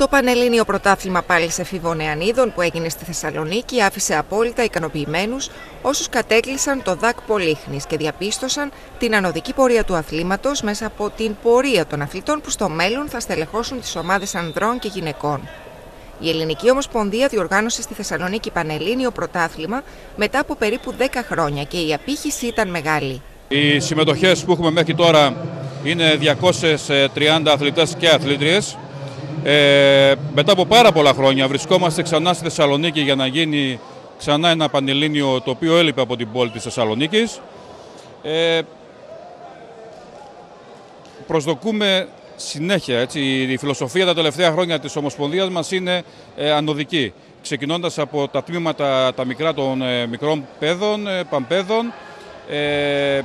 Το Πανελλήνιο Πρωτάθλημα πάλι σε φίβο νεανίδων που έγινε στη Θεσσαλονίκη άφησε απόλυτα ικανοποιημένους όσους κατέκλυσαν το ΔΑΚ Πολύχνης και διαπίστωσαν την ανωδική πορεία του αθλήματος μέσα από την πορεία των αθλητών που στο μέλλον θα στελεχώσουν τις ομάδες ανδρών και γυναικών. Η Ελληνική Ομοσπονδία διοργάνωσε στη Θεσσαλονίκη Πανελλήνιο Πρωτάθλημα μετά από περίπου 10 χρόνια και η απήχηση ήταν μεγάλη. Οι συμμετοχές που έχουμε μέχρι τώρα είναι 230 αθλητές και αθλήτριες ε, μετά από πάρα πολλά χρόνια βρισκόμαστε ξανά στη Θεσσαλονίκη για να γίνει ξανά ένα πανελλήνιο το οποίο έλειπε από την πόλη της Θεσσαλονίκης. Ε, προσδοκούμε συνέχεια. Έτσι. Η φιλοσοφία τα τελευταία χρόνια της Ομοσπονδίας μας είναι ε, ανωδική. Ξεκινώντας από τα τμήματα τα μικρά των ε, μικρών παιδών, ε, παμπέδων, ε,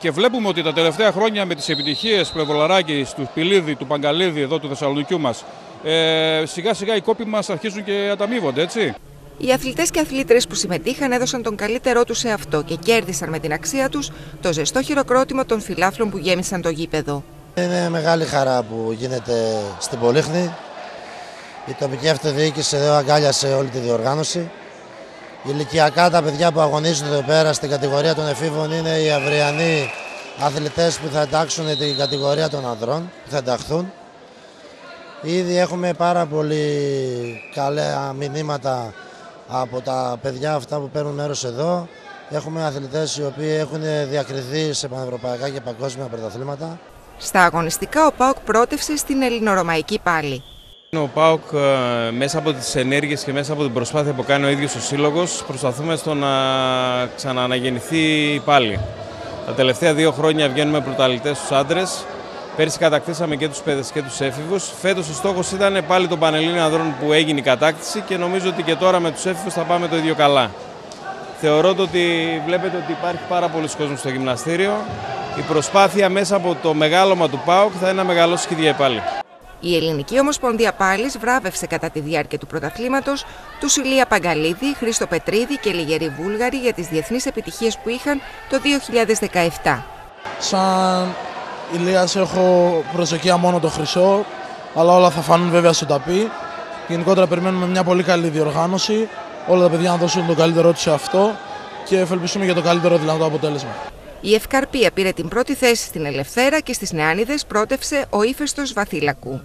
και βλέπουμε ότι τα τελευταία χρόνια με τις επιτυχίες του Ευρωλαράκη, του Πιλίδη, του Παγκαλίδη εδώ του Θεσσαλονικιού μας, ε, σιγά σιγά οι κόποι μας αρχίζουν και αταμείβονται, έτσι. Οι αθλητές και αθλήτρες που συμμετείχαν έδωσαν τον καλύτερό τους σε αυτό και κέρδισαν με την αξία τους το ζεστό χειροκρότημα των φιλάθλων που γέμισαν το γήπεδο. Είναι μεγάλη χαρά που γίνεται στην Πολύχνη. Η τοπική αυτοδιοίκηση εδώ αγκάλιασε όλη τη διοργάνωση. Ηλικιακά τα παιδιά που αγωνίζονται εδώ πέρα στην κατηγορία των εφήβων είναι οι αυριανοί αθλητές που θα εντάξουν την κατηγορία των ανδρών, που θα ενταχθούν. Ήδη έχουμε πάρα πολύ καλά μηνύματα από τα παιδιά αυτά που παίρνουν μέρος εδώ. Έχουμε αθλητές οι οποίοι έχουν διακριθεί σε πανευρωπαϊκά και παγκόσμια πρωταθλήματα. Στα αγωνιστικά ο ΠΑΟΚ πρότευσε στην ελληνορωμαϊκή πάλι. Ο ΠΑΟΚ ε, μέσα από τις ενέργειες και μέσα από την προσπάθεια που κάνει ο ίδιος ο Σύλλογος προσπαθούμε στο να ξανααναγεννηθεί πάλι. Τα τελευταία δύο χρόνια βγαίνουμε πρωταλητές στους άντρες. Πέρσι κατακτήσαμε και τους παιδες και τους έφηβους. Φέτος ο στόχος ήταν πάλι τον Πανελλήνιο Ανδρών που έγινε η κατάκτηση και νομίζω ότι και τώρα με τους έφηβους θα πάμε το ίδιο καλά. Θεωρώ ότι βλέπετε ότι υπάρχει πάρα πολλοί κόσμος στο γυμναστήριο. Η προσπάθεια μέσα από το μεγάλωμα του ΠΑΟΚ θα είναι να μεγαλώσει και πάλι. Η Ελληνική Ομοσπονδία Πάλης βράβευσε κατά τη διάρκεια του πρωταθλήματος του Ηλία Παγκαλίδη, Χρήστο Πετρίδη και Λιγερή Βούλγαρη για τις διεθνείς επιτυχίες που είχαν το 2017. Σαν Ηλίας έχω προσδοκία μόνο το χρυσό, αλλά όλα θα φανούν βέβαια στο ταπί. Γενικότερα περιμένουμε μια πολύ καλή διοργάνωση, όλα τα παιδιά να δώσουν το καλύτερό τους σε αυτό και ευελπιστούμε για το καλύτερο δυνατό αποτέλεσμα. Η Ευκαρπία πήρε την πρώτη θέση στην Ελευθέρα και στις Νεάνιδες πρότευσε ο ύφεστος Βαθύλακου.